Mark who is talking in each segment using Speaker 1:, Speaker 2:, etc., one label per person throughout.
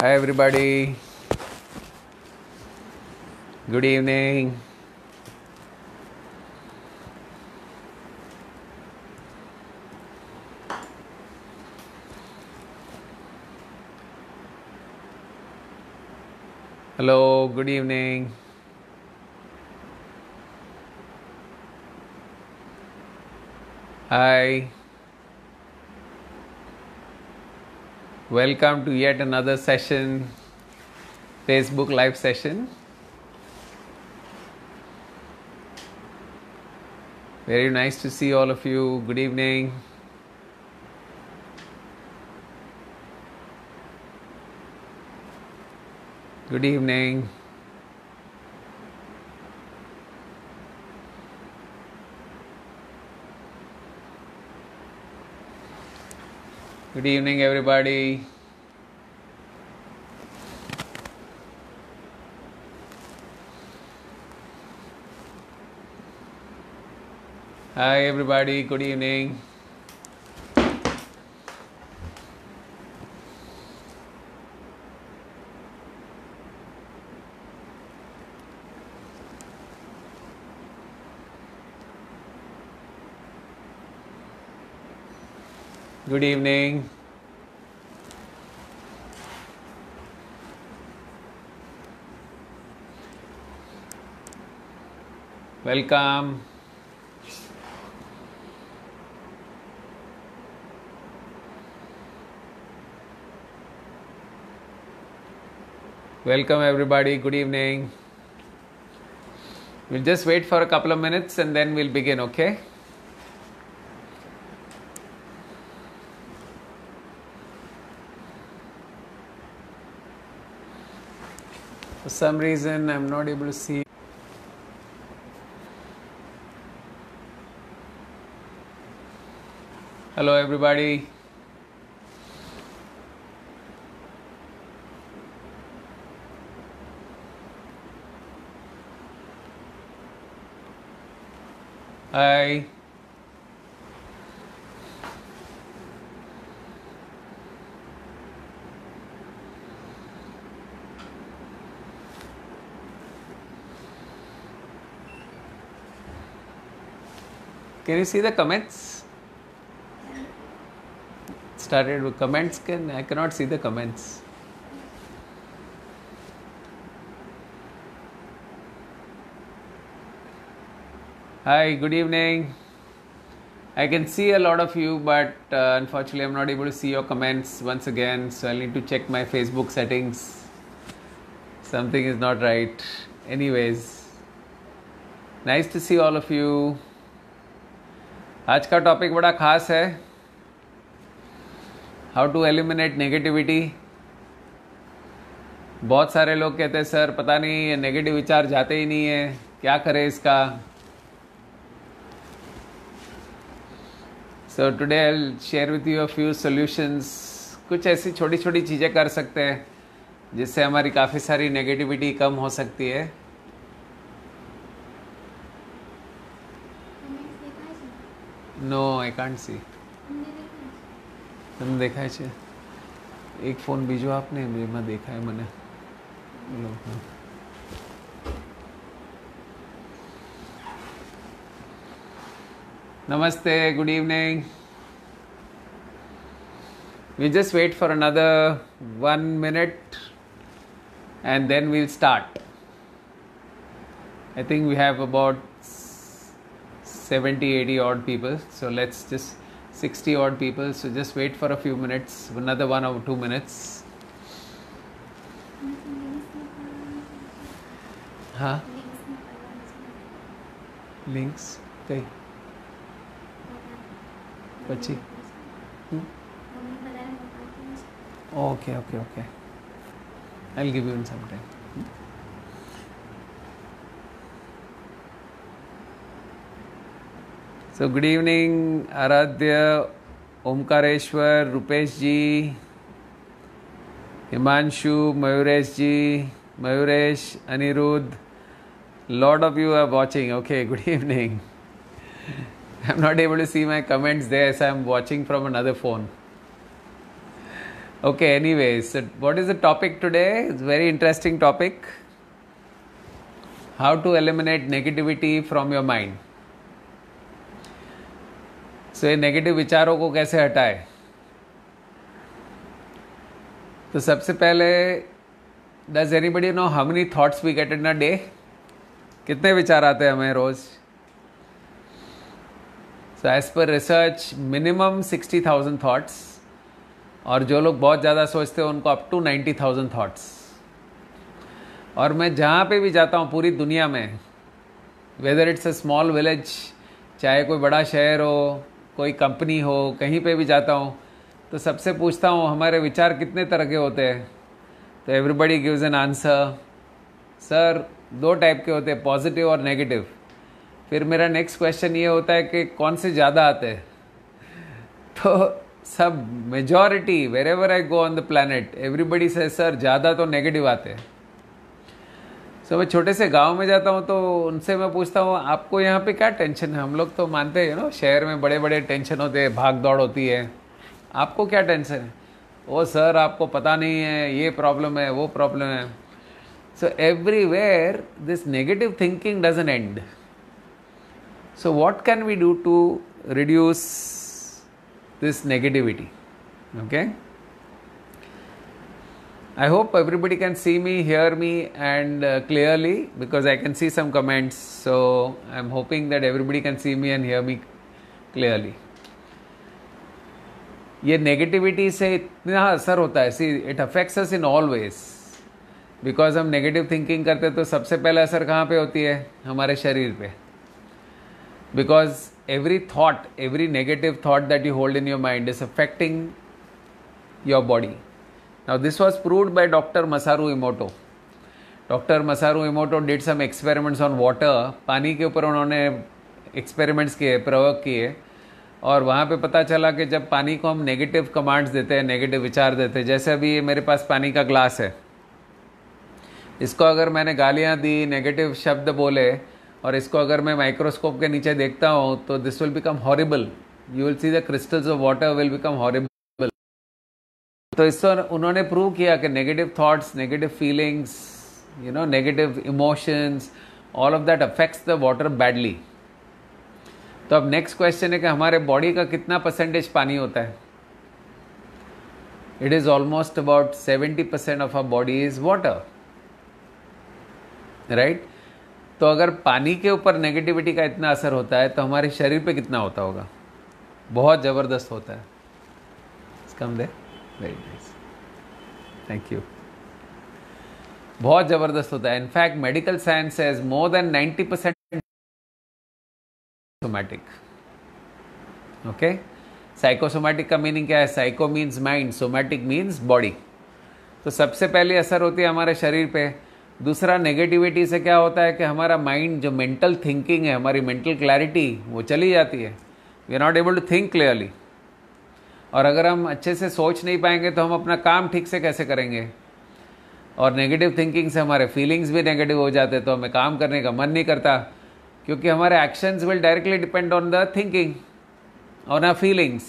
Speaker 1: Hi, everybody. Good evening. Hello, good evening. Hi. Welcome to yet another session, Facebook Live session. Very nice to see all of you. Good evening. Good evening. Good evening, everybody. Hi, everybody. Good evening. Good evening. Welcome. Welcome, everybody. Good evening. We'll just wait for a couple of minutes and then we'll begin, okay? Some reason, I'm not able to see. Hello, everybody. Hi. Can you see the comments? Started with comments. Can I cannot see the comments. Hi, good evening. I can see a lot of you, but uh, unfortunately, I'm not able to see your comments once again. So I'll need to check my Facebook settings. Something is not right. Anyways, nice to see all of you. आज का topic बड़ा खास है। How to eliminate negativity बहुत सारे लोग कहते हैं, सर, पता नहीं, ये नेगेटिव विचार जाते ही नहीं है। क्या करें इसका? So today I share with you a few solutions कुछ ऐसी छोटी छोटी चीज़ें कर सकते हैं, जिससे हमारी काफ़ी सारी नेगेटिविटी कम हो सकती है। નો આઈ કાન્ટ સી તમને દેખાય છે એક ફોન બીજો આપને એમાં દેખાય મને લો હા. Namaste, good evening. We just wait for another one minute and then we'll start. I think we have about 70 80 odd people. So let's just 60 odd people. So just wait for a few minutes. Another one or two minutes. Huh? Links. Okay. પછી hmm? okay okay okay. I'll give you in some time hmm? So good evening, Aradhya, Omkareshwar, Rupesh ji, Himanshu, Mayuresh ji, Mayuresh, Anirudh. Lot of you are watching. Okay, good evening. I'm not able to see my comments there, so I'm watching from another phone. Okay, anyways, so what is the topic today? It's very interesting topic. How to eliminate negativity from your mind. ये negative विचारों को कैसे हटाए? तो सबसे पहले does anybody know how many thoughts we get in a day कितने विचार आते हैं हमें रोज? So as per research minimum sixty thousand thoughts और जो लोग बहुत ज़्यादा सोचते हैं, उनको up to ninety thousand thoughts और मैं जहाँ पे भी जाता हूँ पूरी दुनिया में whether it's a small village चाहे कोई बड़ा शहर हो कोई कंपनी हो, कहीं पे भी जाता हूँ तो सबसे पूछता हूँ, हमारे विचार कितने तरह के होते हैं? तो everybody gives an answer sir, दो टाइप के होते हैं पॉजिटिव और नेगेटिव फिर मेरा नेक्स्ट क्वेश्चन ये होता है कि कौन से ज़्यादा आते हैं? तो सब majority wherever I go on the planet everybody से सर, ज़्यादा तो नेगेटिव आते हैं. सो मैं छोटे से गाँव में जाता हूँ तो उनसे मैं पूछता हूँ, आपको यहाँ पे क्या टेंशन है? हम लोग तो मानते हैं नो शहर में बड़े बड़े टेंशन होते हैं भाग दौड़ होती है। आपको क्या टेंशन है? ओ सर, आपको पता नहीं है, ये प्रॉब्लम है, वो प्रॉब्लम है। So everywhere this negative thinking doesn't and so what can we do to reduce this negativity? Okay? I hope everybody can see me hear me and uh, clearly because i can see some comments so i'm hoping that everybody can see me and hear me clearly ये negativity से इतना असर होता है see it affects us in all ways because हम negative thinking करते हैं तो सबसे पहले असर कहाँ पे होती है हमारे शरीर पे because every thought, every negative thought that you hold in your mind is affecting your body. Now, this was proved by Dr. Masaru Emoto. Doctor Masaru Emoto did some experiments on water पानी के ऊपर उन्होंने experiments किए प्रयोग किए और वहाँ पे पता चला कि जब पानी को हम नेगेटिव कमांड्स देते हैं नेगेटिव विचार देते हैं जैसे अभी मेरे पास पानी का ग्लास है इसको अगर मैंने गालियाँ दी नेगेटिव शब्द बोले और इसको अगर मैं माइक्रोस्कोप के नीचे देखता हूँ तो this will become horrible you will see the crystals of water will become horrible तो इससे उन्होंने प्रूव किया कि negative thoughts negative feelings you know negative emotions all of that affects the water badly तो अब नेक्स्ट क्वेश्चन है कि हमारे बॉडी का कितना परसेंटेज पानी होता है? It is almost about seventy percent of a body is water right तो अगर पानी के ऊपर नेगेटिविटी का इतना असर होता है तो हमारे शरीर पे कितना होता होगा? बहुत ज़बरदस्त होता है। Come they very thank you बहुत ज़बरदस्त होता है। In fact medical science has more than 90 percent somatic okay psychosomatic का मीनिंग क्या है? Psycho means mind somatic means body तो सबसे पहले असर होती है हमारे शरीर पे। दूसरा नेगेटिविटी से क्या होता है कि हमारा माइंड जो मेंटल थिंकिंग है, हमारी मेंटल क्लैरिटी वो चली जाती है। We are not able to think clearly और अगर हम अच्छे से सोच नहीं पाएँगे तो हम अपना काम ठीक से कैसे करेंगे? और नेगेटिव थिंकिंग से हमारे फीलिंग्स भी नेगेटिव हो जाते तो हमें काम करने का मन नहीं करता, क्योंकि हमारे actions will directly depend on the thinking on our feelings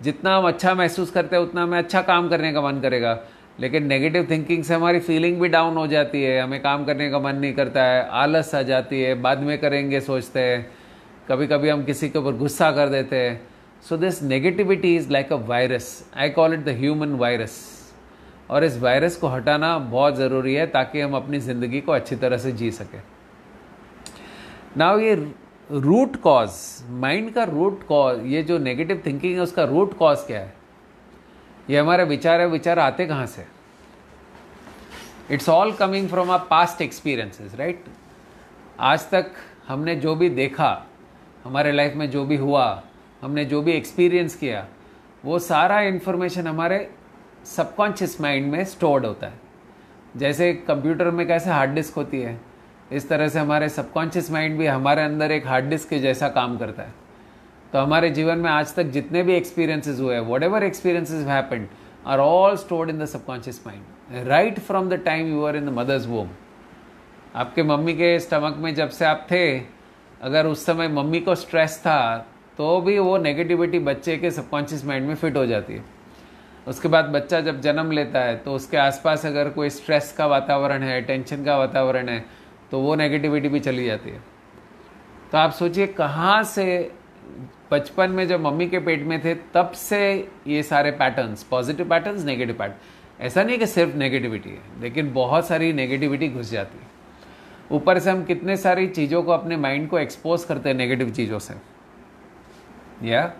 Speaker 1: जितना हम अच्छा महसूस करते हैं, उतना हमें अच्छा काम करने का मन करेगा। लेकिन नेगेटिव थिंकिंग से हमारी फीलिंग भी डाउन हो जाती है, हमें काम करने का मन नहीं करता है, आलस आ जाती है, बाद में करेंगे, सोचते हैं। कभी कभी हम किसी के ऊपर गुस्सा कर देते हैं। So this negativity is like a virus I call it the human virus और इस वायरस को हटाना बहुत ज़रूरी है ताकि हम अपनी ज़िंदगी को अच्छी तरह से जी सकें। नाउ ये रूट कॉज माइंड का रूट कॉज ये जो नेगेटिव थिंकिंग है उसका रूट कॉज क्या है? ये हमारे विचार है, विचार आते कहाँ से? It's all coming from our past experiences right आज तक हमने जो भी देखा, हमारे लाइफ में जो भी हुआ हमने जो भी एक्सपीरियंस किया, वो सारा इन्फॉर्मेशन हमारे सबकॉन्शियस माइंड में स्टोर्ड होता है। जैसे कंप्यूटर में कैसे हार्ड डिस्क होती है, इस तरह से हमारे सबकॉन्शियस माइंड भी हमारे अंदर एक हार्ड डिस्क के जैसा काम करता है। तो हमारे जीवन में आज तक जितने भी एक्सपीरियंसेस हुए हैं whatever experiences happened are all stored in the subconscious mind right from the time you are in the mother's womb आपके मम्मी के स्टमक में जब से आप थे, अगर उस समय मम्मी को स्ट्रेस था तो भी वो नेगेटिविटी बच्चे के सबकॉन्शियस माइंड में फिट हो जाती है। उसके बाद बच्चा जब जन्म लेता है तो उसके आसपास अगर कोई स्ट्रेस का वातावरण है टेंशन का वातावरण है तो वो नेगेटिविटी भी चली जाती है। तो आप सोचिए कहाँ से बचपन में जब मम्मी के पेट में थे, तब से ये सारे patterns positive patterns negative pattern ऐसा नहीं कि सिर्फ़ नेगेटिविटी है, लेकिन बहुत सारी नेगेटिविटी घुस जाती है। ऊपर से हम कितने सारी चीज़ों को अपने माइंड को एक्सपोज करते हैं नेगेटिव चीज़ों से। या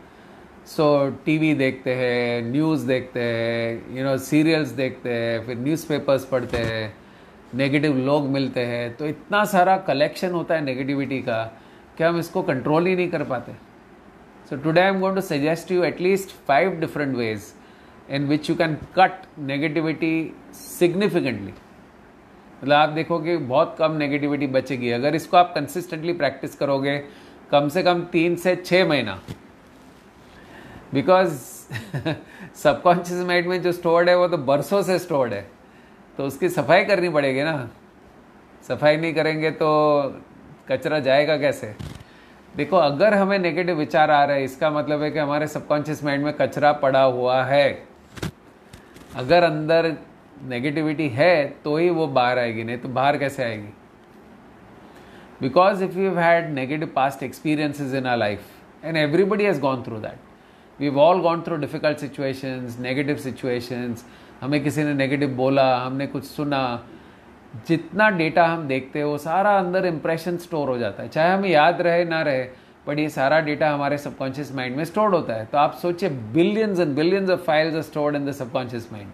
Speaker 1: सो टीवी देखते हैं न्यूज़ देखते हैं यू नो सीरियल्स देखते हैं, फिर न्यूज़पेपर्स पढ़ते हैं नेगेटिव लोग मिलते हैं तो इतना सारा कलेक्शन होता है नेगेटिविटी का, कि हम इसको कंट्रोल ही नहीं कर पाते। So today I am going to suggest you at least five different ways in which you can cut negativity significantly मतलब आप देखोगे बहुत कम नेगेटिविटी बचेगी। अगर इसको आप कंसिस्टेंटली प्रैक्टिस करोगे, कम से कम तीन से छः महीना बिकॉज़ सबकॉन्शियस माइंड में जो स्टोर्ड है, वो तो बरसों से स्टोर्ड है। तो उसकी सफ़ाई करनी पड़ेगी ना। सफ़ाई नहीं करेंगे तो कचरा जाएगा कैसे? देखो, अगर हमें नेगेटिव विचार आ रहे हैं, इसका मतलब है कि हमारे सबकॉन्शियस माइंड में कचरा पड़ा हुआ है। अगर अंदर नेगेटिविटी है तो ही वो बाहर आएगी, नहीं तो बाहर कैसे आएगी? Because if you had negative past experiences in our life and everybody has gone through that we all gone through difficult situations negative situations हमें किसी ने नेगेटिव बोला, हमने कुछ सुना। जितना डेटा हम देखते हैं, वो सारा अंदर इंप्रेशन स्टोर हो जाता है। चाहे हमें याद रहे, ना रहे बट ये सारा डेटा हमारे सबकॉन्शियस माइंड में स्टोर्ड होता है। तो आप सोचिए billions and billions of files are stored in the subconscious mind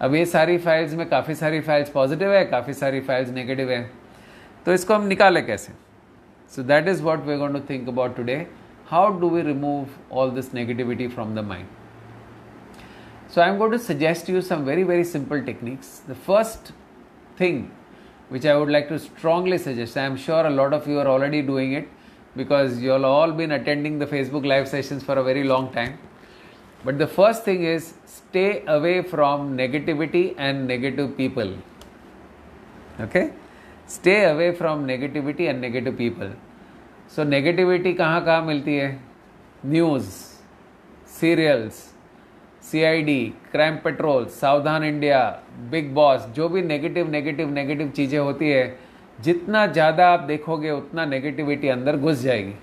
Speaker 1: अब ये सारी फाइल्स में काफ़ी सारी फाइल्स पॉजिटिव है, काफ़ी सारी फाइल्स नेगेटिव है। तो इसको हम निकालें कैसे? So that is what we going to think about today how do we remove all this negativity from the mind? So, I'm going to suggest you some very, very simple techniques. The first thing which I would like to strongly suggest, I'm sure a lot of you are already doing it because you all all been attending the Facebook live sessions for a very long time. But the first thing is stay away from negativity and negative people. Okay? Stay away from negativity and negative people. So negativity कहाँ कहाँ मिलती है? News serials CID crime patrol Savdhaan India, Bigg Boss, जो भी negative negative negative चीज़ें होती है, जितना ज़्यादा आप देखोगे, उतना नेगेटिविटी अंदर घुस जाएगी।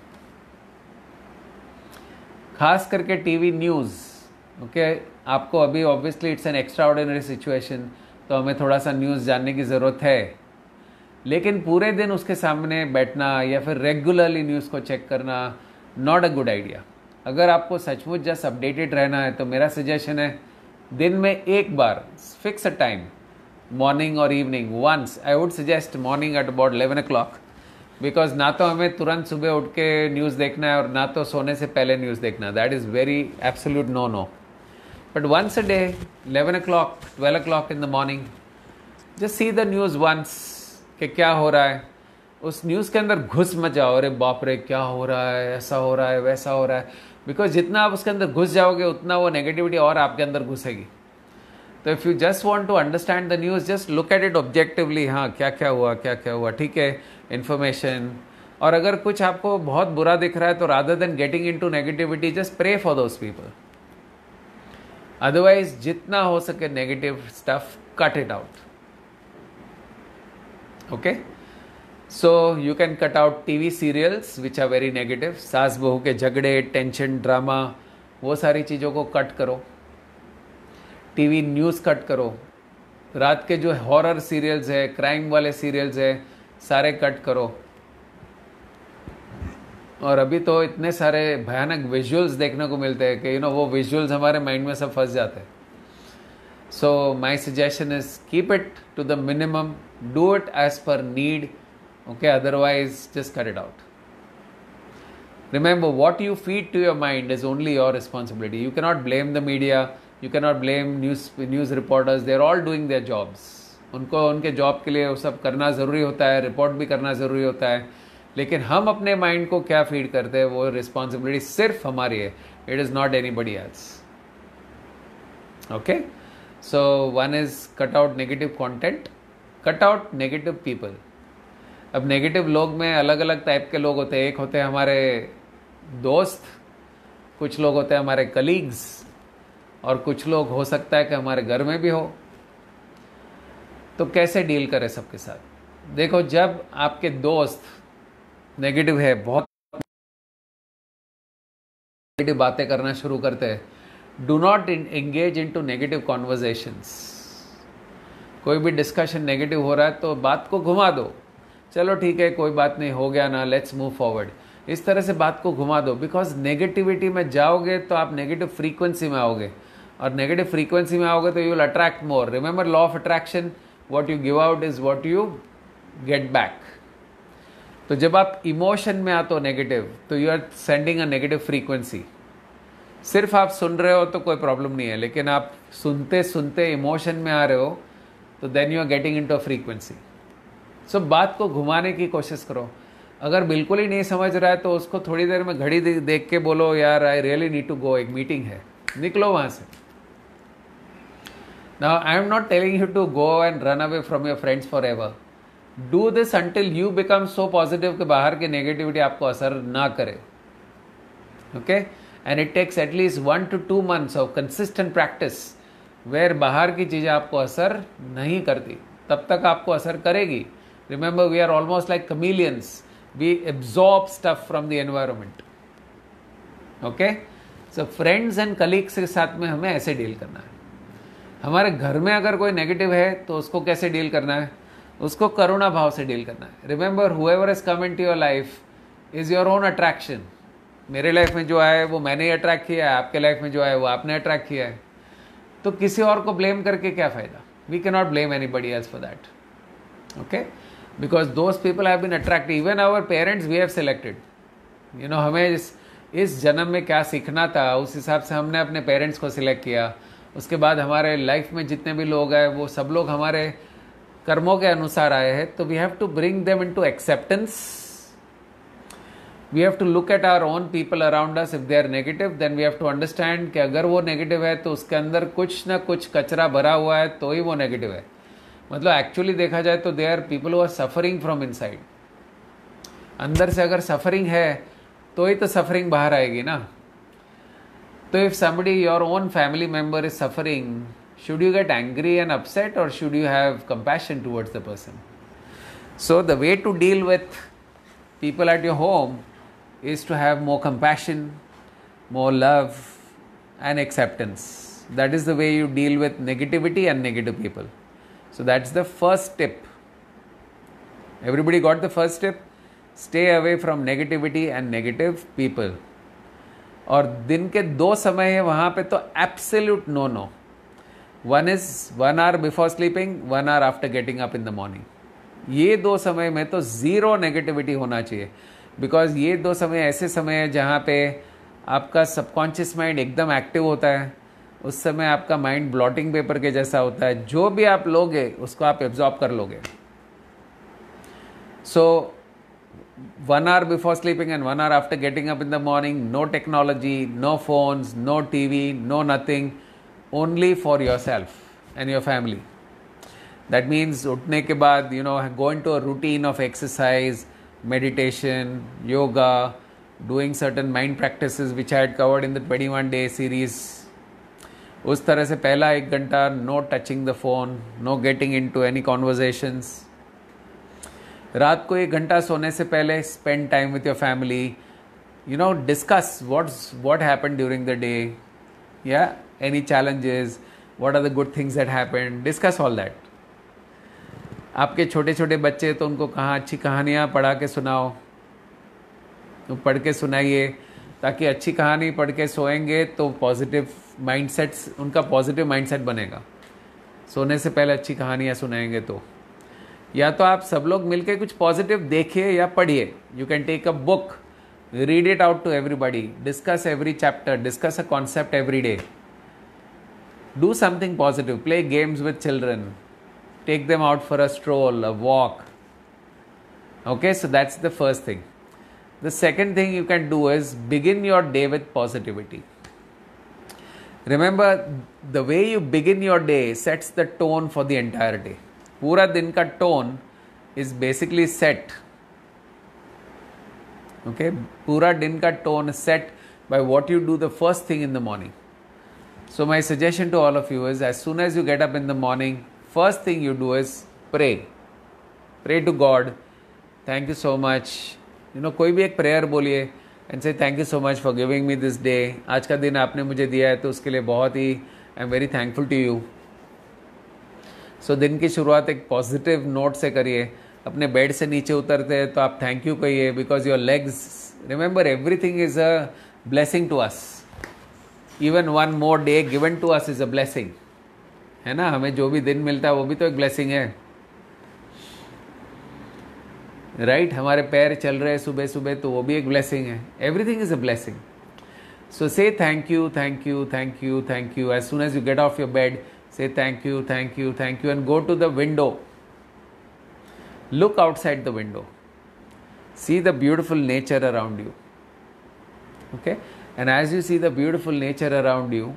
Speaker 1: खास करके टीवी न्यूज़ ओके आपको अभी obviously it's an extraordinary situation तो हमें थोड़ा सा न्यूज़ जानने की ज़रूरत है। लेकिन पूरे दिन उसके सामने बैठना या फिर रेगुलरली न्यूज़ को चेक करना नॉट अ गुड आइडिया अगर आपको सचमुच जस्ट अपडेटेड रहना है तो मेरा सजेशन है, दिन में एक बार फिक्स अ टाइम मॉर्निंग और evening once I would suggest morning at about eleven o'clock because ना तो हमें तुरंत सुबह उठ के न्यूज़ देखना है और ना तो सोने से पहले न्यूज़ देखना that is very absolute no no but once a day eleven o'clock twelve o'clock in the morning just see the news once कि क्या हो रहा है? उस न्यूज़ के अंदर घुस मत जाओ। अरे बाप रे, क्या हो रहा है? ऐसा हो रहा है, वैसा हो रहा है। बिकॉज़ जितना आप उसके अंदर घुस जाओगे, उतना वो नेगेटिविटी और आपके अंदर घुसेगी। तो if you just want to understand the news just look at it objectively हाँ क्या क्या हुआ क्या क्या हुआ? ठीक है इन्फॉर्मेशन और अगर कुछ आपको बहुत बुरा दिख रहा है तो rather than getting in to negativity just pray for those people otherwise जितना हो सके negative stuff cut it out okay so you can cut out TV serials which are very negative सास बहू के झगड़े टेंशन ड्रामा वो सारी चीज़ों को कट करो। टीवी न्यूज़ कट करो। रात के जो हॉरर सीरियल्स है क्राइम वाले सीरियल्स है, सारे कट करो। और अभी तो इतने सारे भयानक विजुअल्स देखने को मिलते हैं कि यू नो वो विजुअल्स हमारे माइंड में सब फंस जाते हैं। so my suggestion is keep it to the minimum do it as per need okay otherwise just cut it out remember what you feed to your mind is only your responsibility you cannot blame the media you cannot blame news news reporters they're all doing their jobs उनको उनके job के लिए वो सब करना ज़रूरी होता है रिपोर्ट भी करना ज़रूरी होता है लेकिन हम अपने माइंड को क्या फीड करते हैं वो रिस्पॉन्सिबिलिटी सिर्फ हमारी है it is not anybody else okay so one is cut out negative content cut out negative people अब नेगेटिव लोग में अलग अलग टाइप के लोग होते हैं। एक होते हैं हमारे दोस्त, कुछ लोग होते हैं हमारे कलीग्स और कुछ लोग हो सकता है कि हमारे घर में भी हो। तो कैसे डील करें सबके साथ? देखो, जब आपके दोस्त नेगेटिव है, बहुत नेगेटिव बातें करना शुरू करते हैं do not engage into negative conversations कोई भी डिस्कशन नेगेटिव हो रहा है तो बात को घुमा दो। चलो ठीक है, कोई बात नहीं, हो गया ना लेट्स मूव फॉरवर्ड इस तरह से बात को घुमा दो बिकॉज़ नेगेटिविटी में जाओगे तो आप नेगेटिव फ्रीक्वेंसी में आओगे। और नेगेटिव फ्रीक्वेंसी में आओगे तो you will attract more remember law of attraction what you give out is what you get back तो जब आप इमोशन में आते हो नेगेटिव तो you are sending a negative frequency सिर्फ़ आप सुन रहे हो तो कोई प्रॉब्लम नहीं है, लेकिन आप सुनते सुनते इमोशन में आ रहे हो तो then you are getting into frequency so बात को घुमाने की कोशिश करो। अगर बिल्कुल ही नहीं समझ रहा है तो उसको थोड़ी देर में घड़ी देख के बोलो, यार I really need to go एक मीटिंग है। निकलो वहाँ से। Now I am not not you to go and run away from your friends forever do this until you become so positive कि बाहर की नेगेटिविटी आपको असर ना करे। Okay and it takes at least one to two months of consistent practice where बाहर की चीज़ें आपको असर नहीं करती। तब तक आपको असर करेगी। Remember we are almost like chameleons we absorb stuff from the environment okay so friends and colleagues के साथ में हमें ऐसे डील करना है। हमारे घर में अगर कोई नेगेटिव है तो उसको कैसे डील करना है? उसको करुणा भाव से डील करना है। Remember whoever is come into your life is your own attraction मेरे लाइफ में जो आया है, वो मैंने ही अट्रैक्ट किया है, आपके लाइफ में जो आया है, वो आपने अट्रैक्ट किया है। तो किसी और को ब्लेम करके क्या फ़ायदा? We can not blame anybody else for that okay because those people have been attract even our parents we have selected you know हमें इस इस जन्म में क्या सीखना था, उस हिसाब से हमने अपने पेरेंट्स को सिलेक्ट किया। उसके बाद हमारे लाइफ में जितने भी लोग आए, वो सब लोग हमारे कर्मों के अनुसार आए हैं तो we have to bring them into acceptance we have to look at our own people around us if they are negative then we have to understand कि अगर वो नेगेटिव है तो उसके अंदर कुछ ना कुछ कचरा भरा हुआ है तो ही वो नेगेटिव है मतलब एक्चुअली देखा जाए तो they are people who are suffering from in अंदर से अगर सफरिंग है तो ही तो सफरिंग बाहर आएगी ना So, if somebody, your own family member is suffering, should you get angry and upset or should you have compassion towards the person? So, the way to deal with people at your home is to have more compassion, more love, and acceptance. That is the way you deal with negativity and negative people. So, that's the first tip. Everybody got the first tip? Stay away from negativity and negative people. और दिन के दो समय है वहाँ पे तो absolute no no one is one hour before sleeping one hour after getting up in the morning ये दो समय में तो ज़ीरो नेगेटिविटी होना चाहिए बिकॉज़ ये दो समय, ऐसे समय है जहाँ पे आपका सबकॉन्शियस माइंड एकदम एक्टिव होता है। उस समय आपका माइंड ब्लॉटिंग पेपर के जैसा होता है। जो भी आप लोगे, उसको आप एब्जॉर्ब कर लोगे। So one hour before sleeping and one hour after getting up in the morning no technology no phones no T V no nothing only for yourself and your family that means उठने के बाद you know going to a routine of exercise meditation, yoga, doing certain mind practices which I had covered in the 21 day series. उस तरह से पहला एक घंटा no touching the phone no getting into any conversations रात को एक घंटा सोने से पहले spend time with your family you know discuss what's what happen during the day या any challenges what are the good things that happen discuss all that आपके छोटे छोटे बच्चे तो उनको कहाँ अच्छी कहानियाँ पढ़ा के सुनाओ? तो पढ़ के सुनाइए। ताकि अच्छी कहानी पढ़ के सोएँगे तो पॉजिटिव माइंडसेट्स उनका पॉजिटिव माइंडसेट बनेगा। सोने से पहले अच्छी कहानियाँ सुनाएँगे तो। या तो आप सब लोग मिलकर कुछ पॉजिटिव देखिए या पढ़िए। You can take a book read it out to everybody discuss every chapter discuss a concept every day do something positive play games with children. take them out for a stroll, a walk. Okay, so that's the first thing. The second thing you can do is begin your day with positivity. Remember, the way you begin your day sets the tone for the entire day. Pura din ka tone is basically set. Okay, pura din ka tone is set by what you do the first thing in the morning. So, my suggestion to all of you is as soon as you get up in the morning, first thing you do is pray. Pray to God. Thank you so much. You know, कोई भी एक prayer बोलिए and say thank you so much for giving me this day आज का दिन आपने मुझे दिया है तो उसके लिए बहुत ही I am very thankful to you so दिन की शुरुआत एक पॉजिटिव नोट से करिए अपने बेड से नीचे उतरते हैं तो आप थैंक यू कहिए because your legs remember everything is a blessing to us even one more day given to us is a blessing है ना? हमें जो भी दिन मिलता है, वो भी तो एक ब्लेसिंग है। Right right? हमारे पैर चल रहे हैं सुबह सुबह तो वो भी एक ब्लेसिंग है। Everything is a blessing so say thank you thank you thank you thank you as soon as you get off your bed say thank you thank you thank you and go to the window look outside the window see the beautiful nature around you. Okay? And as you see the beautiful nature around you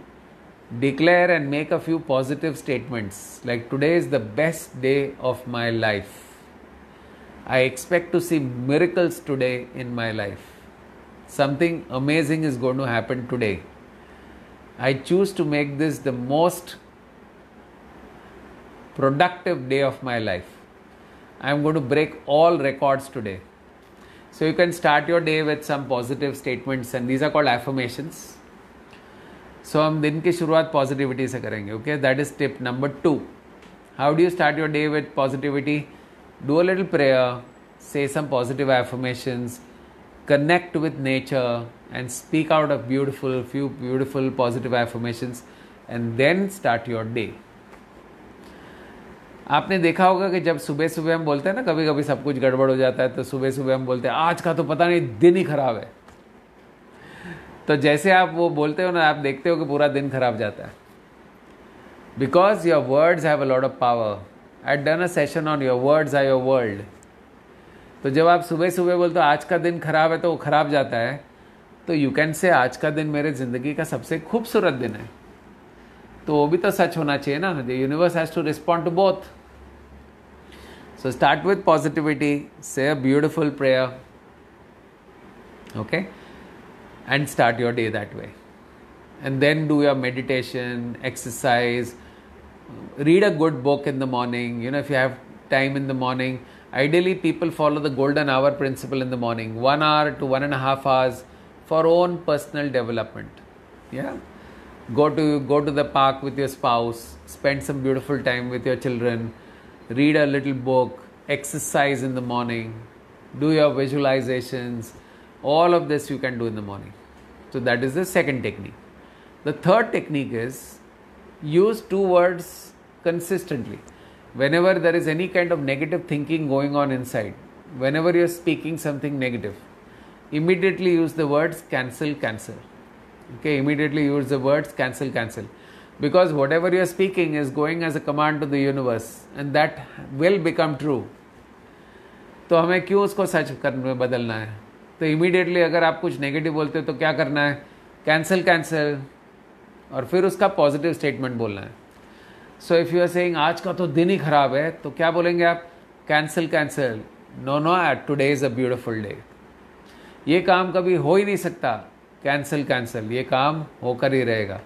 Speaker 1: declare and make a few positive statements. Like today is the best day of my life. I expect to see miracles today in my life. Something amazing is going to happen today. I choose to make this the most productive day of my life. I am going to break all records today. So you can start your day with some positive statements and these are called affirmations. So, हम दिन की शुरुआत positivity से करेंगे okay that is tip number two how do you start your day with positivity do a little prayer say some positive affirmations, connect with nature, and speak out of beautiful, few beautiful positive affirmations, and then start your day. आपने देखा होगा कि जब सुबह सुबह हम बोलते हैं ना कभी कभी सब कुछ गड़बड़ हो जाता है तो सुबह सुबह हम बोलते हैं, आज का तो पता नहीं, दिन ही खराब है। तो जैसे आप वो बोलते हो ना आप देखते हो कि पूरा दिन खराब जाता है। Because your words have a lot of power I done a session on your words are your world तो जब आप सुबह सुबह बोलते हो आज का दिन खराब है तो वो खराब जाता है। तो यू कैन से आज का दिन मेरे ज़िंदगी का सबसे खूबसूरत दिन है। तो वो भी तो सच होना चाहिए ना। The universe has to respond to both So start with positivity, say a beautiful prayer, okay, and start your day that way. And then do your meditation, exercise, read a good book in the morning. You know, if you have time in the morning, ideally people follow the golden hour principle in the morning one hour to one and a half hours for own personal development. Yeah. Go to go to the park with your spouse, spend some beautiful time with your children read a little book, exercise in the morning, do your visualizations. All of this you can do in the morning. So, that is the second technique. The third technique is use two words consistently. Whenever there is any kind of negative thinking going on inside, whenever you're speaking something negative, immediately use the words cancel, cancel. Okay, immediately use the words cancel, cancel because whatever you are speaking is going as a command to the universe and that will become true तो हमें क्यों उसको सच करने बदलना है तो immediately अगर आप कुछ नेगेटिव बोलते हो तो क्या करना है कैंसिल कैंसिल और फिर उसका पॉजिटिव स्टेटमेंट बोलना है so if you are saying आज का तो दिन ही ख़राब है तो क्या बोलेंगे आप cancel cancel no no at today is a beautiful day ये काम कभी हो ही नहीं सकता कैंसिल कैंसिल ये काम होकर ही रहेगा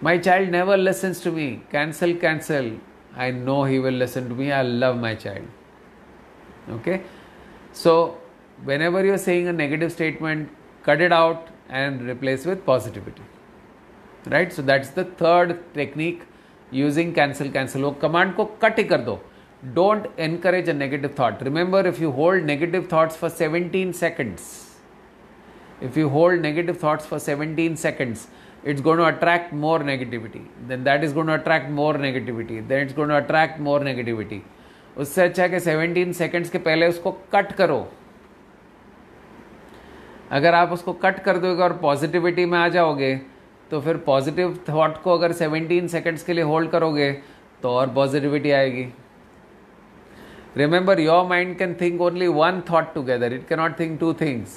Speaker 1: My child never listens to me. Cancel, cancel. I know he will listen to me. I love my child. Okay? So, whenever you're saying a negative statement, cut it out and replace with positivity. Right? So, that's the third technique using cancel, cancel. वो command को cut ही कर दो. Don't encourage a negative thought. Remember, if you hold negative thoughts for 17 seconds, if you hold negative thoughts for 17 seconds, it's going to attract more negativity then that is going to attract more negativity then it's going to attract more negativity उससे अच्छा है कि 17 seconds के पहले उसको cut करो अगर आप उसको कट कर दोगे और पॉजिटिविटी में आ जाओगे तो फिर पॉजिटिव थॉट को अगर 17 सेकंड्स के लिए होल्ड करोगे तो और पॉजिटिविटी आएगी। Remember, your mind can think only one thought together. It cannot think two things.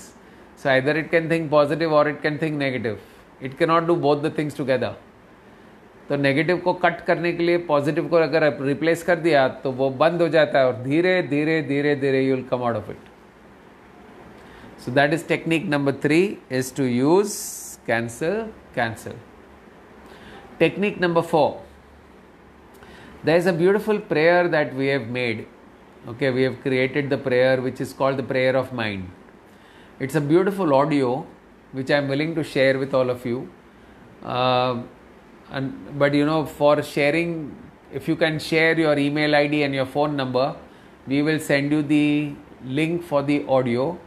Speaker 1: So, either it can think positive or it can think negative. It can not do both the things together तो negative को cut करने के लिए positive को अगर replace कर दिया तो वो बंद हो जाता है और धीरे धीरे धीरे धीरे you will come out of it So that is technique number 3 is to use cancel cancel. Technique number 4 there is a beautiful prayer that we have made. Okay, we have created the prayer which is called the prayer of mind. It's a beautiful audio which I am willing to share with all of you. Uh, and, but you know, for sharing, if you can share your email ID and your phone number, we will send you the link for the audio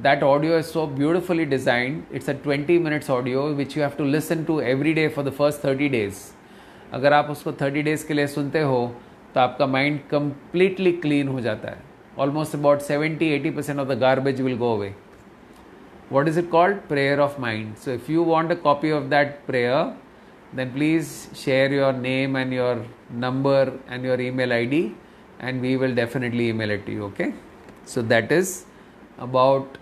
Speaker 1: that audio is so beautifully designed it's a 20 minutes audio which you have to listen to every day for the first 30 days अगर आप उसको 30 days के लिए सुनते हो तो आपका mind completely clean हो जाता है almost about 70 80 percent of the garbage will go away what is it called prayer of mind so if you want a copy of that prayer then please share your name and your number and your email id and we will definitely email it to you okay so that is about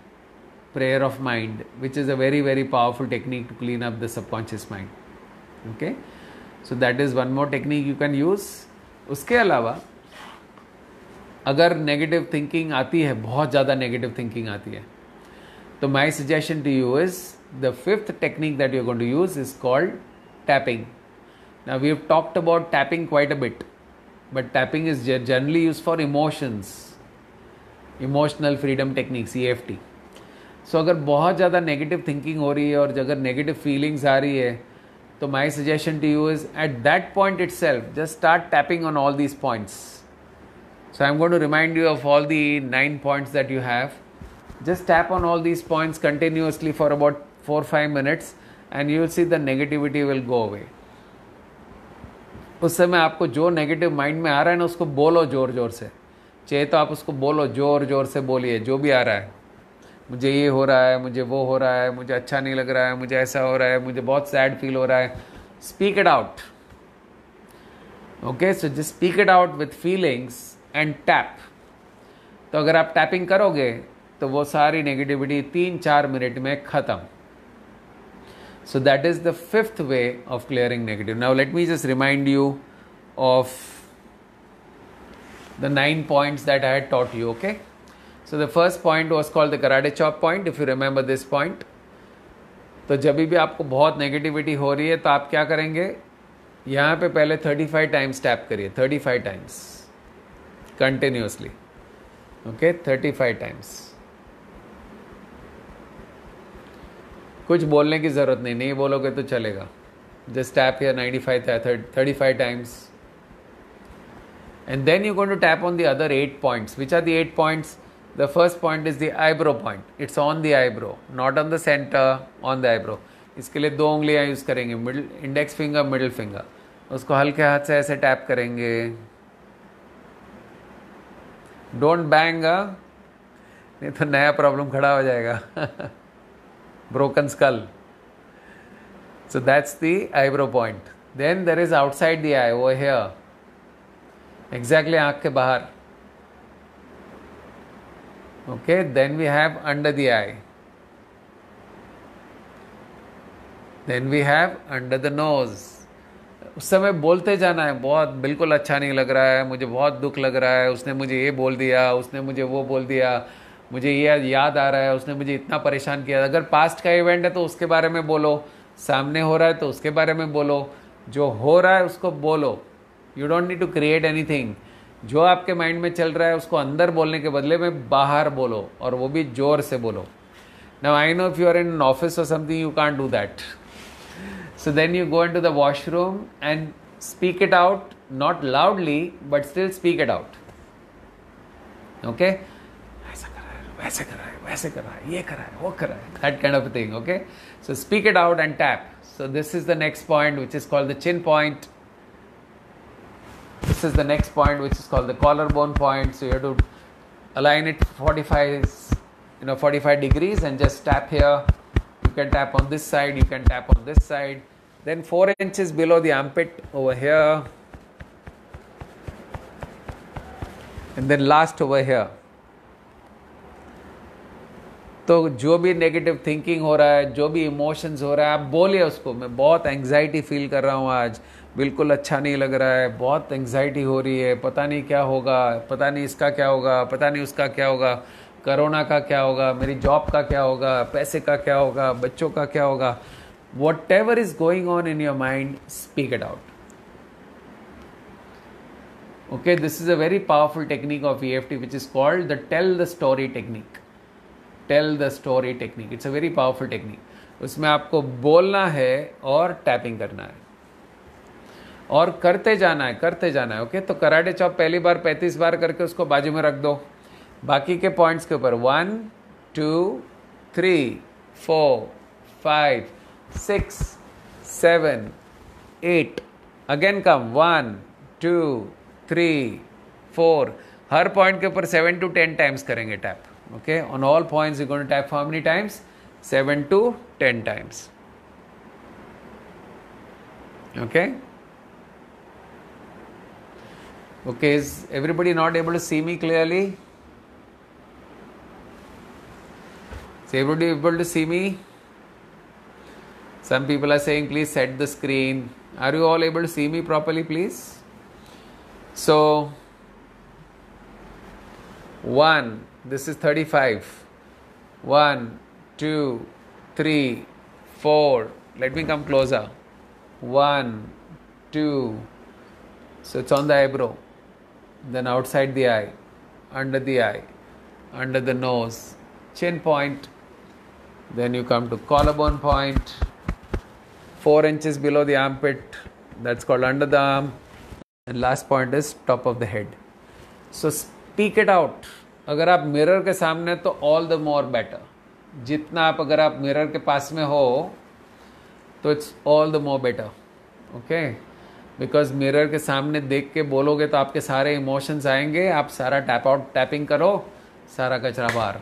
Speaker 1: prayer of mind which is a very very powerful technique to clean up the subconscious mind okay so that is one more technique you can use उसके अलावा अगर negative thinking आती है बहुत ज़्यादा negative thinking आती है तो my suggestion to you is the fifth technique that you going to use is called tapping Now we have talked about tapping quite a bit, but tapping is generally used for emotions, emotional freedom techniques, EFT. so अगर बहुत ज़्यादा negative thinking हो रही है और अगर negative feelings आ रही है तो my suggestion to you is at that point itself just start tapping on all these points so I am going to remind you of all the nine points that you have just tap on all these points continuously for about four five minutes and you see the negativity will go away उस समय आपको जो negative mind में आ रहा है ना, उसको बोलो ज़ोर ज़ोर से। चाहे तो आप उसको बोलो ज़ोर ज़ोर से बोलिए, जो भी आ रहा है। मुझे ये हो रहा है, मुझे वो हो रहा है, मुझे अच्छा नहीं लग रहा है, मुझे ऐसा हो रहा है, मुझे बहुत सैड फील हो रहा है। Speak it out okay so just speak it out with feelings and tap तो अगर आप टैपिंग करोगे तो वो सारी नेगेटिविटी तीन चार मिनट में ख़त्म. So that is the fifth way of clearing negative now let me just remind you of the nine points that I taught you okay so the first point was called the karate chop point if you remember this point तो जब भी आपको बहुत negativity हो रही है तो आप क्या करेंगे? यहाँ पे पहले थर्टी फाइव टाइम्स टैप करिए thirty five times continuously okay thirty five times कुछ बोलने की ज़रूरत नहीं नहीं बोलोगे तो चलेगा. जस्ट टैप या नाइन्टी फाइव था thirty five times and then you gonna tap on the other eight points which are the eight points the first point is the eyebrow point it's on the eyebrow not on the center on the eyebrow इसके लिए दो उंगलियाँ use करेंगे middle index finger middle finger उसको हल्के हाथ से ऐसे टैप करेंगे डोंट बैंग नहीं तो नया प्रॉब्लम खड़ा हो जाएगा broken skull so that's the eyebrow point then there is outside the eye over here exactly आँख के बाहर okay, then we have under the eye. Then we have under the nose. उस समय बोलते जाना है, बहुत बिल्कुल अच्छा नहीं लग रहा है, मुझे बहुत दुख लग रहा है, उसने मुझे ये बोल दिया, उसने मुझे वो बोल दिया, मुझे ये याद आ रहा है, उसने मुझे इतना परेशान किया। अगर पास्ट का इवेंट है तो उसके बारे में बोलो, सामने हो रहा है तो उसके बारे में बोलो, जो हो रहा है उसको बोलो। You don't need to create anything जो आपके माइंड में चल रहा है, उसको अंदर बोलने के बदले में बाहर बोलो और वो भी ज़ोर से बोलो। Now I know if you are in an office और something you can't do that so then you go into the washroom and speak it out not loudly but still speak it out okay ऐसा है, वैसे कर रहा है, वैसे कर रहा है, ये कर रहा है, वो कर रहा है that kind of thing okay so speak it out and tap so this is the next point which is called the chin point. This is the next point which is called the collarbone point so you have to align it 45 you know 45 degrees and just tap here you can tap on this side you can tap on this side then 4 inches below the armpit over here and then last over here तो जो भी negative thinking हो रहा है जो भी emotions हो रहा है आप बोलिए उसको मैं बहुत एंग्जाइटी फील कर रहा हूँ आज बिल्कुल अच्छा नहीं लग रहा है, बहुत एंग्जाइटी हो रही है, पता नहीं क्या होगा, पता नहीं इसका क्या होगा, पता नहीं उसका क्या होगा करोना का क्या होगा, मेरी जॉब का क्या होगा, पैसे का क्या होगा, बच्चों का क्या होगा whatever is going on in your mind speak it out okay this is a very powerful technique of E F T which is called the tell the story technique tell the story technique it's a very powerful technique उसमें आपको बोलना है और tapping करना है। और करते जाना है, करते जाना है ओके तो कराटे चॉप पहली बार पैंतीस बार करके उसको बाजू में रख दो। बाकी के पॉइंट्स के ऊपर one two three four five six seven eight again come one two three four हर पॉइंट के ऊपर सेवन टू टेन टाइम्स करेंगे tap okay on all points you going to tap how many times seven to ten times okay? Okay is everybody not able to see me clearly? Is everybody able to see me? Some people are saying please set the screen. Are you all able to see me properly please? So 1 this is 35 1 2 3 4 let me come closer. 1 2 so it's on the eyebrow then outside the eye under the eye under the nose chin point then you come to collarbone point 4 inches below the armpit that's called under the arm and last point is top of the head so speak it out अगर आप mirror के सामने तो all the more better जितना आप अगर आप mirror के पास में हो तो it's all the more better okay because mirror के सामने देख के बोलोगे तो आपके सारे इमोशंस आएँगे। आप सारा टैप आउट टैपिंग करो, सारा कचरा बार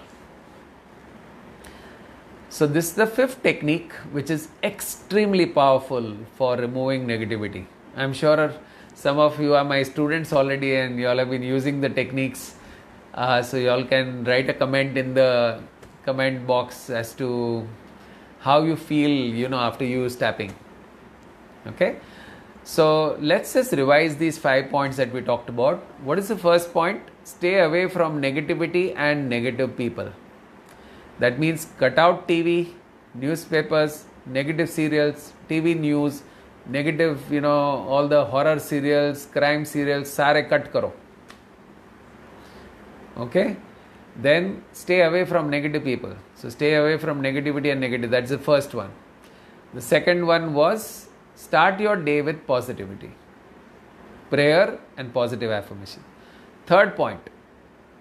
Speaker 1: so this the fifth technique which is extremely powerful for removing negativity I am sure some of you are my students already and you all have been using the techniques so you all can write a comment in the comment box as to how you feel you know after use tapping okay? So, let's just revise these five points that we talked about. What is the first point? Stay away from negativity and negative people. That means cut out TV, newspapers, negative serials, TV news, negative, you know, all the horror serials, crime serials, sare cut karo. Okay? Then stay away from negative people. So stay away from negativity and negative. That's the first one. The second one was start your day with positivity. Prayer and positive affirmation. Third point,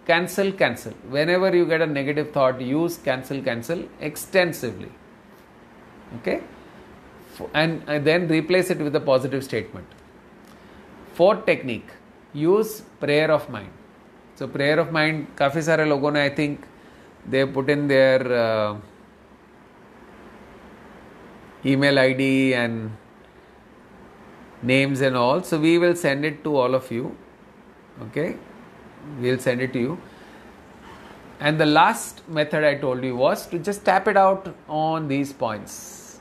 Speaker 1: cancel cancel whenever you get a negative thought use cancel cancel extensively okay and, and then replace it with a positive statement fourth technique use prayer of mind so prayer of mind काफ़ी सारे लोगों ने I think they put in their uh, email ID and names and all so we will send it to all of you okay we'll send it to you. And the last method I told you was to just tap it out on these points.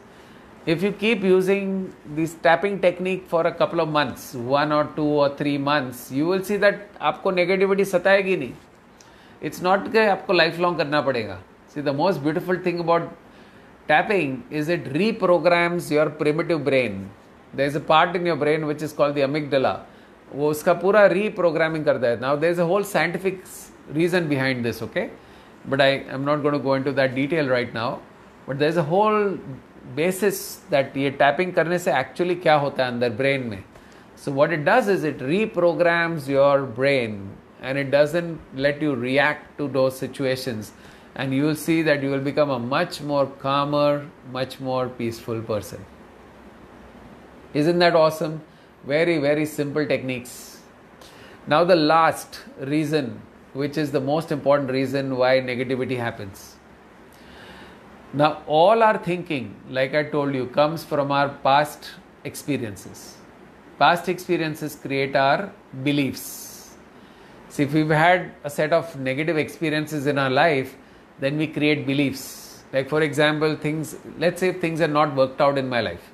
Speaker 1: If you keep using this tapping technique for a couple of months, one or two or three months, you will see that आपको negativity सताएगी नहीं. It's not कि आपको lifelong करना पड़ेगा. See the most beautiful thing about tapping is it reprograms your primitive brain. There is a part in your brain which is called the amygdala. वो उसका पूरा रीप्रोग्रामिंग करता है now there is a whole scientific reason behind this okay but I am not going to go into that detail right now but there is a whole basis that ये tapping करने से actually क्या होता है अंदर brain में so what it does is it reprograms your brain and it doesn't let you react to those situations and you will see that you will become a much more calmer much more peaceful person isn't that awesome? Very very simple techniques. Now the last reason which is the most important reason why negativity happens. Now all our thinking like i told you comes from our past experiences. Past experiences create our beliefs. See if we've had a set of negative experiences in our life then we create beliefs. Like for example things let's say things are not worked out in my life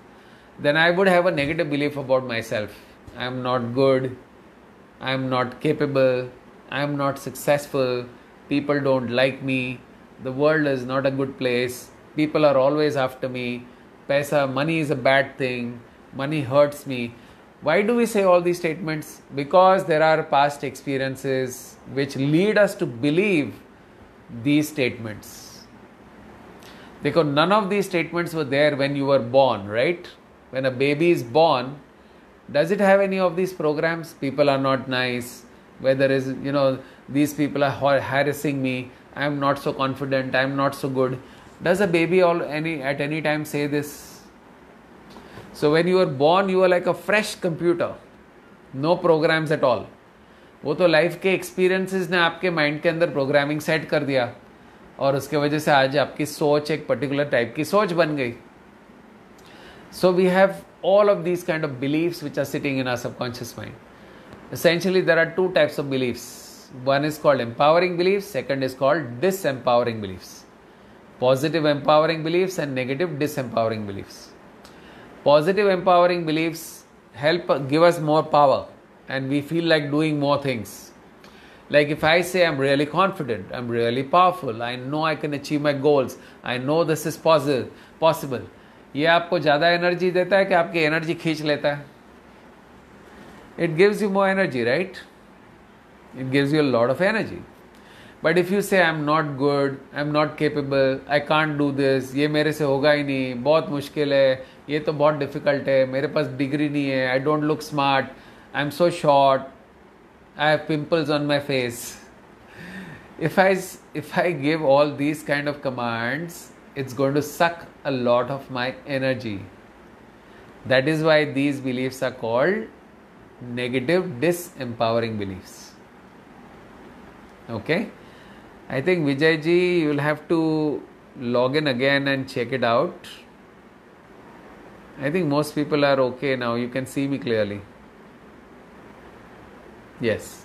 Speaker 1: then I would have a negative belief about myself. I am not good. I am not capable. I am not successful. People don't like me. The world is not a good place. People are always after me. paisa, money is a bad thing, money hurts me. Why do we say all these statements? Because there are past experiences which lead us to believe these statements. Because none of these statements were there when you were born, right? When a baby is born, does it have any of these programs? People are not nice. Whether is you know these people are harassing me. I am not so confident. I am not so good. Does a baby all any at any time say this? So when you were born, you were like a fresh computer, no programs at all. वो तो life के experiences ने आपके mind के अंदर programming set कर दिया और उसके वजह से आज आपकी सोच एक पर्टिकुलर टाइप की सोच बन गई So we have all of these kind of beliefs which are sitting in our subconscious mind. Essentially, there are two types of beliefs. One is called empowering beliefs, second is called disempowering beliefs. Positive empowering beliefs and negative disempowering beliefs. Positive empowering beliefs help give us more power and we feel like doing more things. Like if I say I'm really confident, I'm really powerful, I know I can achieve my goals, I know this is possible, possible ये आपको ज़्यादा energy देता है कि आपकी energy खींच लेता है? It gives you more energy right it gives you lot of energy but if you say I am not good I am not capable I can't do this ये मेरे से होगा ही नहीं बहुत मुश्किल है ये तो बहुत डिफ़िकल्ट है मेरे पास डिग्री नहीं है I don't look smart I am so short I have pimples on my face if I if I give all these kind of commands, it's going to suck a lot of my energy. That is why these beliefs are called negative disempowering beliefs. Okay, I think Vijay ji, you'll have to log in again and check it out. I think most people are okay now. You can see me clearly. Yes.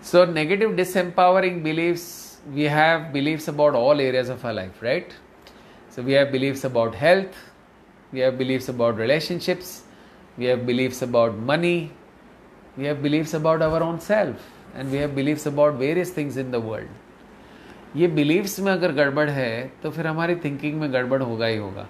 Speaker 1: So, negative disempowering beliefs, we have beliefs about all areas of our life, right? So, we have beliefs about health, we have beliefs about relationships, we have beliefs about money, we have beliefs about our own self, and we have beliefs about various things in the world. ये beliefs में अगर गड़बड़ है तो फिर हमारी thinking में गड़बड़ होगा ही होगा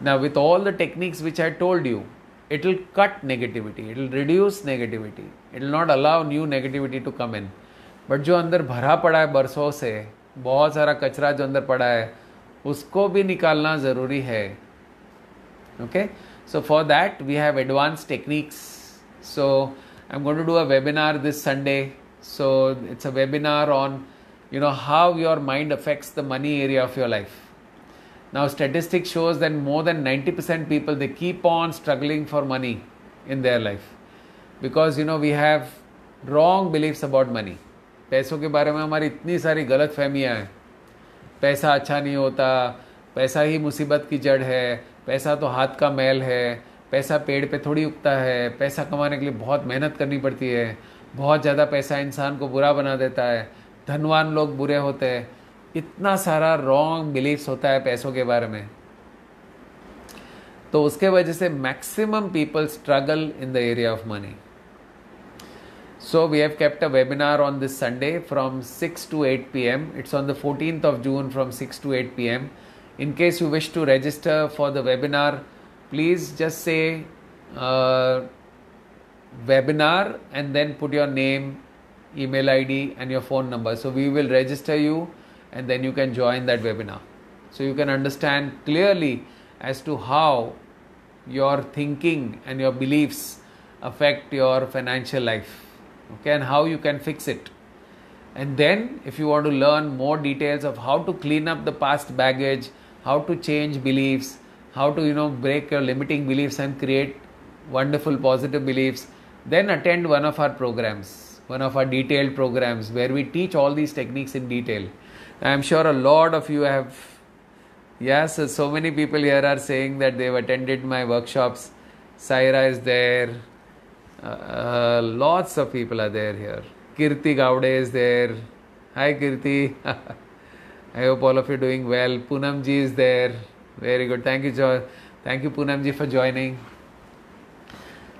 Speaker 1: Now, with all the techniques which I told you, it will cut negativity, it will reduce negativity, it will not allow new negativity to come in. but जो अंदर भरा पड़ा है बरसों से, बहुत सारा कचरा जो अंदर पड़ा है, उसको भी निकालना ज़रूरी है। Okay so for that we have advance techniques so I am going to do a webinar this Sunday so it's a webinar on you know how your mind affects the money area of your life now statistic shows that more than ninety percent people they keep on struggling for money in their life because you know we have wrong beliefs about money पैसों के बारे में हमारी इतनी सारी गलत फहमियाँ हैं। पैसा अच्छा नहीं होता, पैसा ही मुसीबत की जड़ है, पैसा तो हाथ का मैल है, पैसा पेड़ पे थोड़ी उगता है, पैसा कमाने के लिए बहुत मेहनत करनी पड़ती है, बहुत ज़्यादा पैसा इंसान को बुरा बना देता है, धनवान लोग बुरे होते हैं। इतना सारा रॉन्ग बिलीव्स होता है पैसों के बारे में। तो उसके वजह से maximum people struggle in the area of money So we have kept a webinar on this Sunday from 6 to 8 p.m. It's on the 14th of June from 6 to 8 p.m. In case you wish to register for the webinar, please just say uh, webinar and then put your name, email ID, and your phone number. So we will register you and then you can join that webinar. So you can understand clearly as to how your thinking and your beliefs affect your financial life okay, and how you can fix it. And then, if you want to learn more details of how to clean up the past baggage, how to change beliefs, how to you know break your limiting beliefs and create wonderful positive beliefs, then attend one of our programs, one of our detailed programs where we teach all these techniques in detail. I'm sure a lot of you have. Yes, so many people here are saying that they've attended my workshops. Saira is there. Uh, uh, lots of people are there here. Kirti Gaude is there. Hi Kirti. I hope all of you are doing well. Poonam ji is there. Very good. Thank you, jo- thank you, Poonam ji, for joining.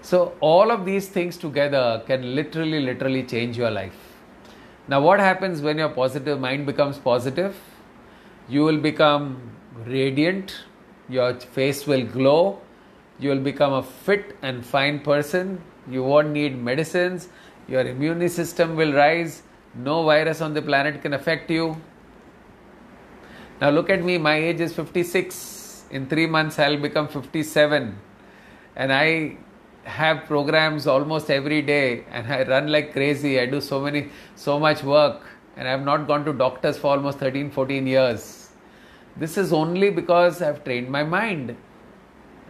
Speaker 1: So all of these things together can literally, literally change your life. Now, what happens when your positive mind becomes positive? You will become radiant, your face will glow, you will become a fit and fine person, you won't need medicines, your immune system will rise, no virus on the planet can affect you. Now, look at me, my age is 56. In three months, I'll become 57. And I have programs almost every day and I run like crazy. I do so many, so much work and I have not gone to doctors for almost 13, 14 years. This is only because I've trained my mind.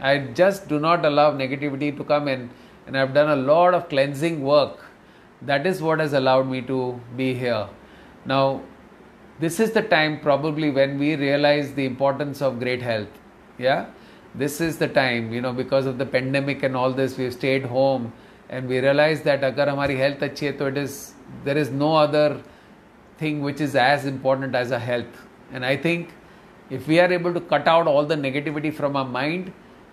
Speaker 1: I just do not allow negativity to come in and I've done a lot of cleansing work. That is what has allowed me to be here. Now, this is the time probably when we realize the importance of great health. Yeah this is the time you know because of the pandemic and all this we've stayed home and we realize that agar hamari health achhi hai it is there is no other thing which is as important as our health and i think if we are able to cut out all the negativity from our mind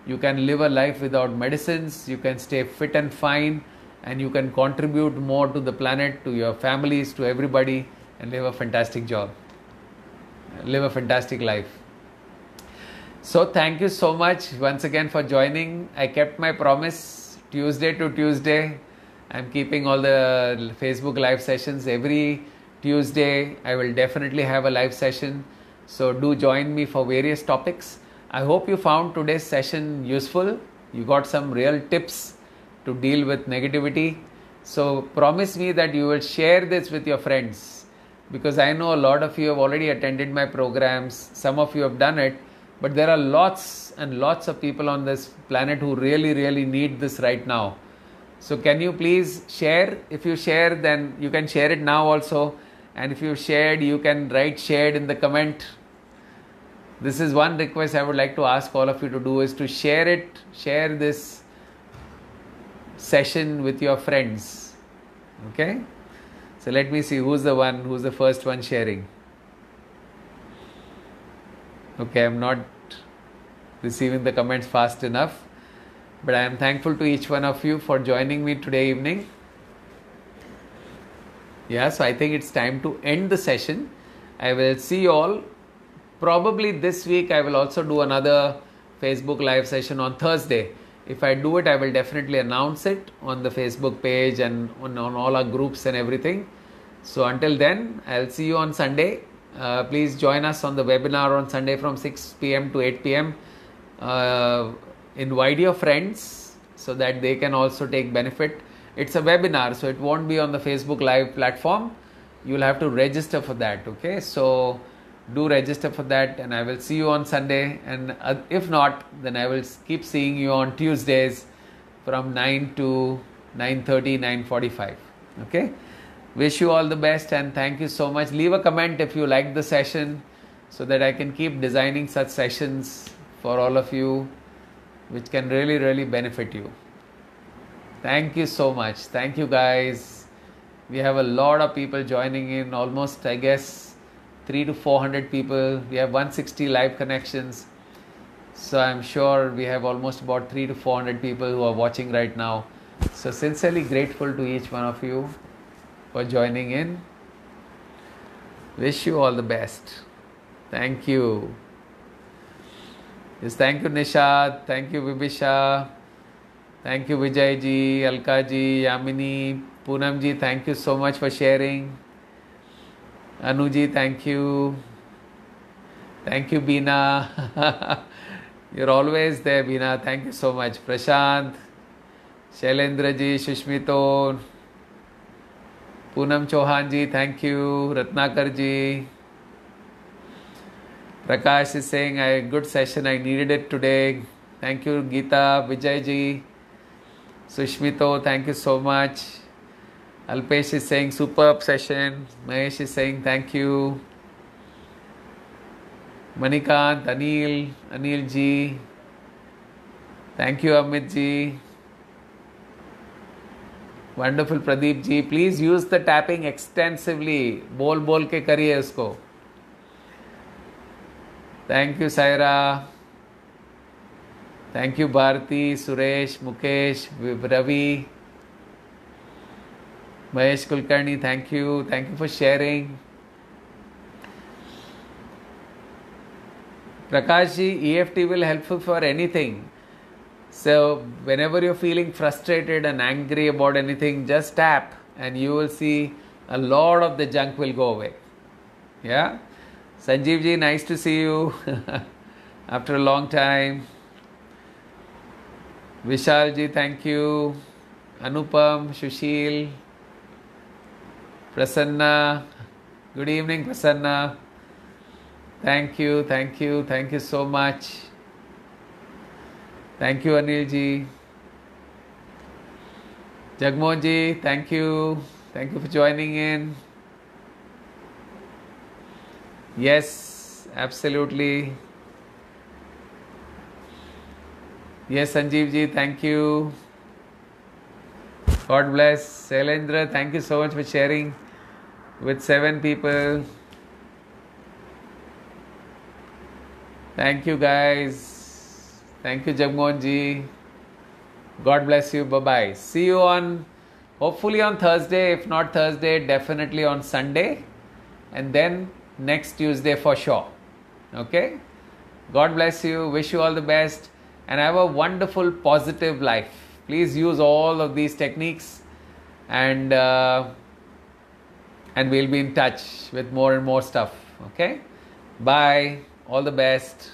Speaker 1: you can live a life without medicines you can stay fit and fine and you can contribute more to the planet to your families to everybody and live a fantastic job live a fantastic life so, thank you so much once again for joining. I kept my promise Tuesday to Tuesday. I'm keeping all the Facebook live sessions every Tuesday. I will definitely have a live session. So, do join me for various topics. I hope you found today's session useful. You got some real tips to deal with negativity. So, promise me that you will share this with your friends because I know a lot of you have already attended my programs, some of you have done it but there are lots and lots of people on this planet who really, really need this right now. So, can you please share? If you share, then you can share it now also. And if you shared, you can write shared in the comment. This is one request I would like to ask all of you to do is to share it, share this session with your friends. Okay? So let me see who's the one, who's the first one sharing. Okay, I'm not receiving the comments fast enough, but I am thankful to each one of you for joining me today evening. Yeah, so I think it's time to end the session. I will see you all. Probably this week, I will also do another Facebook live session on Thursday. If I do it, I will definitely announce it on the Facebook page and on, on all our groups and everything. So until then, I'll see you on Sunday. Uh, please join us on the webinar on Sunday from 6 p.m. to 8 p.m. Uh, invite your friends so that they can also take benefit. It's a webinar, so it won't be on the Facebook Live platform. You'll have to register for that. Okay, so do register for that, and I will see you on Sunday. And uh, if not, then I will keep seeing you on Tuesdays from 9 to 9:30, 9:45. Okay. Wish you all the best and thank you so much. Leave a comment if you liked the session so that I can keep designing such sessions for all of you which can really, really benefit you. Thank you so much. Thank you, guys. We have a lot of people joining in, almost, I guess, three to 400 people. We have 160 live connections. So I'm sure we have almost about three to 400 people who are watching right now. So, sincerely grateful to each one of you for joining in. Wish you all the best. Thank you. Yes, thank you, Nishad. Thank you, Vibisha. Thank you, Vijay ji, Alka ji, Yamini, Poonam ji. Thank you so much for sharing. Anu ji thank you thank you Bina you are always there Bina thank you so much Prashant Shailendra ji Sushmito Poonam Chauhan ji thank you Ratnakar ji Prakash Singh I good session I needed it today thank you Geeta Vijay ji Sushmito thank you so much Alpesh is saying super session Mahesh is saying thank you Manikant Anil Anil ji thank you Amit ji wonderful Pradeep ji please use the tapping extensively बोल बोल के करिए उसको thank you Saira thank you Bharti Suresh Mukesh Ravi Mahesh Kulkarni, thank you. Thank you for sharing. Prakashi, EFT will help you for anything. So, whenever you're feeling frustrated and angry about anything, just tap and you will see a lot of the junk will go away. Yeah? Sanjeev ji, nice to see you after a long time. Vishal ji, thank you. Anupam, Shushil. Prasanna. Good evening, Prasanna. Thank you, thank you, thank you so much. Thank you, Anil ji. Jagmohan thank you. Thank you for joining in. Yes, absolutely. Yes, Sanjeev thank you. God bless. Sailendra, thank you so much for sharing with seven people. Thank you, guys. Thank you, Jagmohan. God bless you. Bye bye. See you on hopefully on Thursday. If not Thursday, definitely on Sunday. And then next Tuesday for sure. Okay? God bless you. Wish you all the best. And have a wonderful, positive life. Please use all of these techniques and uh, and we'll be in touch with more and more stuff. Okay? Bye. All the best.